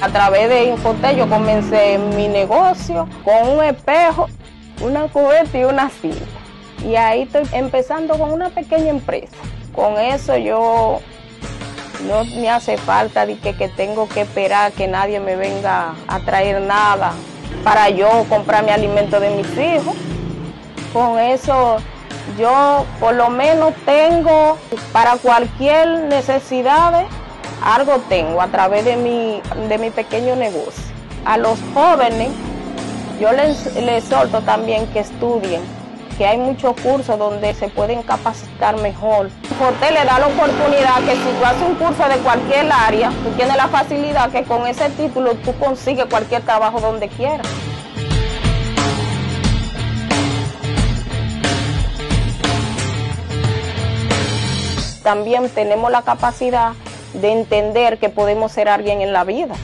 A través de Infotel yo comencé mi negocio con un espejo, una cubeta y una silla. Y ahí estoy empezando con una pequeña empresa. Con eso yo no me hace falta de que, que tengo que esperar que nadie me venga a traer nada para yo comprar mi alimento de mis hijos. Con eso yo por lo menos tengo para cualquier necesidad, algo tengo a través de mi, de mi pequeño negocio. A los jóvenes yo les, les exhorto también que estudien, que hay muchos cursos donde se pueden capacitar mejor. Forte le da la oportunidad que si tú haces un curso de cualquier área, tú tienes la facilidad que con ese título tú consigues cualquier trabajo donde quieras. También tenemos la capacidad de entender que podemos ser alguien en la vida.